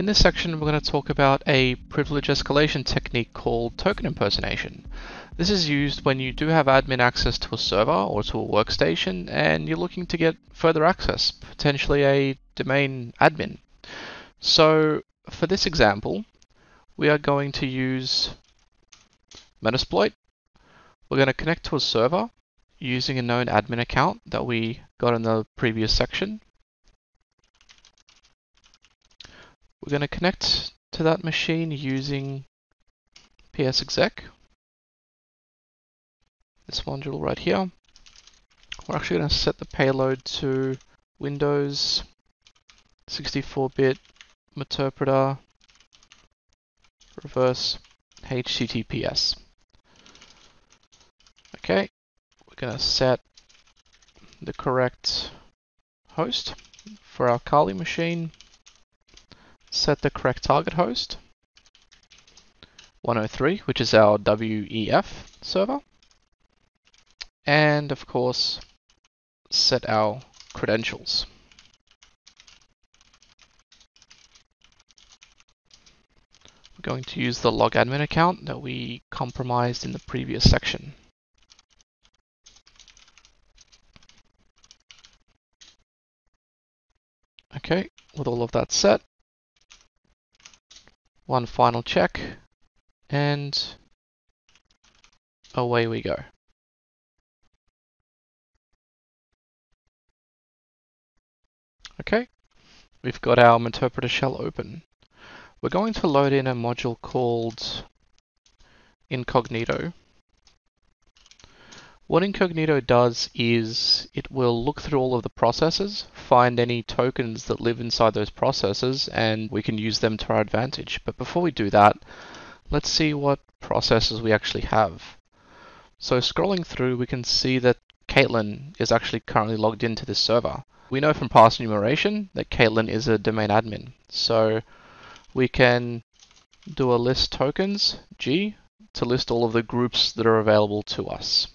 In this section, we're going to talk about a privilege escalation technique called token impersonation. This is used when you do have admin access to a server or to a workstation and you're looking to get further access, potentially a domain admin. So for this example, we are going to use Metasploit. We're going to connect to a server using a known admin account that we got in the previous section. We're going to connect to that machine using psexec, this module right here. We're actually going to set the payload to Windows 64-bit Meterpreter reverse HTTPS. Okay, we're going to set the correct host for our Kali machine set the correct target host, 103, which is our WEF server, and of course, set our credentials. We're going to use the log admin account that we compromised in the previous section. Okay, with all of that set, one final check, and away we go. Okay, we've got our interpreter shell open. We're going to load in a module called incognito. What incognito does is it will look through all of the processes, find any tokens that live inside those processes, and we can use them to our advantage. But before we do that, let's see what processes we actually have. So scrolling through, we can see that Caitlin is actually currently logged into this server. We know from past enumeration that Caitlin is a domain admin. So we can do a list tokens, G, to list all of the groups that are available to us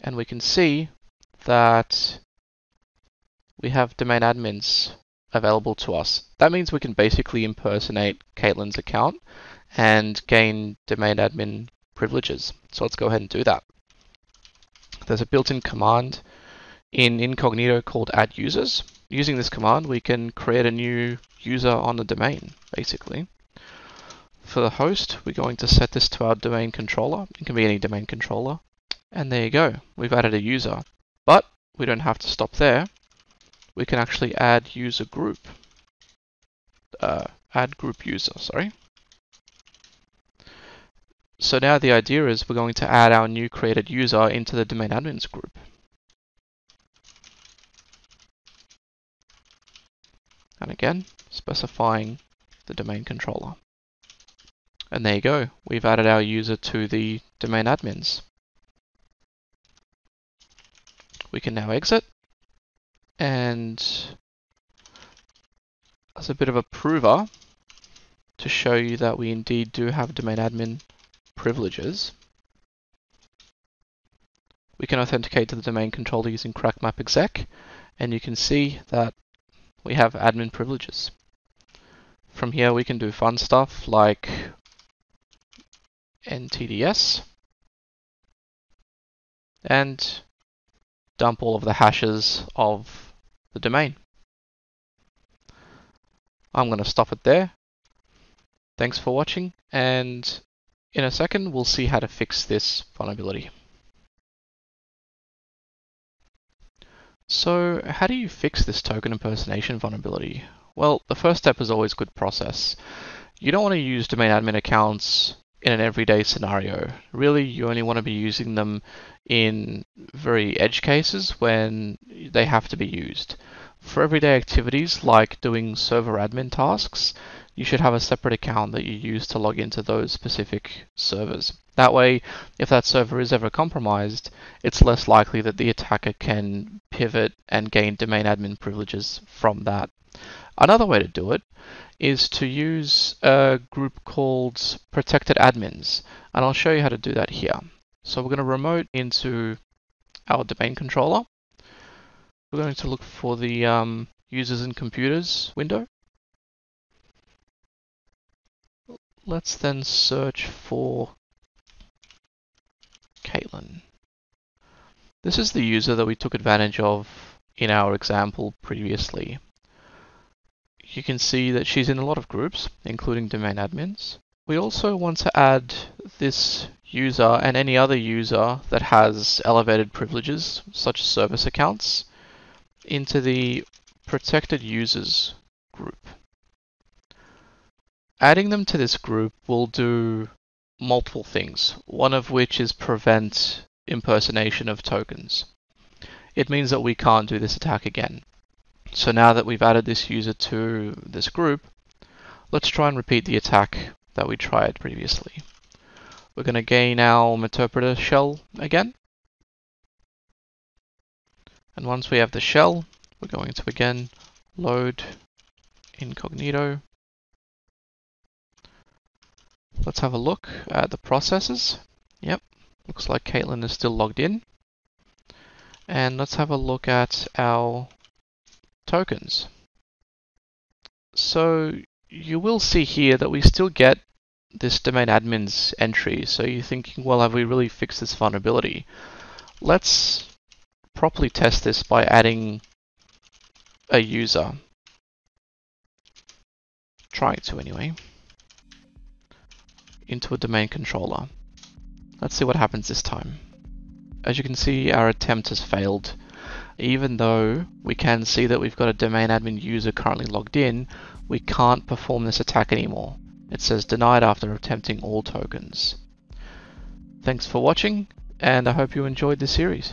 and we can see that we have domain admins available to us. That means we can basically impersonate Caitlin's account and gain domain admin privileges. So let's go ahead and do that. There's a built-in command in incognito called add users. Using this command, we can create a new user on the domain, basically. For the host, we're going to set this to our domain controller. It can be any domain controller. And there you go, we've added a user. But we don't have to stop there. We can actually add user group. Uh, add group user, sorry. So now the idea is we're going to add our new created user into the domain admins group. And again, specifying the domain controller. And there you go, we've added our user to the domain admins we can now exit. And as a bit of a prover to show you that we indeed do have domain admin privileges, we can authenticate to the domain controller using crackmap exec, and you can see that we have admin privileges. From here we can do fun stuff like NTDS and dump all of the hashes of the domain. I'm going to stop it there. Thanks for watching, and in a second we'll see how to fix this vulnerability. So how do you fix this token impersonation vulnerability? Well, the first step is always good process. You don't want to use domain admin accounts in an everyday scenario. Really, you only want to be using them in very edge cases when they have to be used. For everyday activities like doing server admin tasks, you should have a separate account that you use to log into those specific servers. That way, if that server is ever compromised, it's less likely that the attacker can pivot and gain domain admin privileges from that. Another way to do it is to use a group called protected admins. And I'll show you how to do that here. So we're going to remote into our domain controller. We're going to look for the um, users and computers window. let's then search for Caitlin. This is the user that we took advantage of in our example previously. You can see that she's in a lot of groups, including domain admins. We also want to add this user and any other user that has elevated privileges, such as service accounts, into the protected users group. Adding them to this group will do multiple things, one of which is prevent impersonation of tokens. It means that we can't do this attack again. So now that we've added this user to this group, let's try and repeat the attack that we tried previously. We're going to gain our Meterpreter shell again. And once we have the shell, we're going to again load incognito. Let's have a look at the processes. Yep, looks like Caitlin is still logged in. And let's have a look at our tokens. So you will see here that we still get this domain admin's entry. So you're thinking, well, have we really fixed this vulnerability? Let's properly test this by adding a user. Trying to anyway. Into a domain controller. Let's see what happens this time. As you can see, our attempt has failed. Even though we can see that we've got a domain admin user currently logged in, we can't perform this attack anymore. It says denied after attempting all tokens. Thanks for watching, and I hope you enjoyed this series.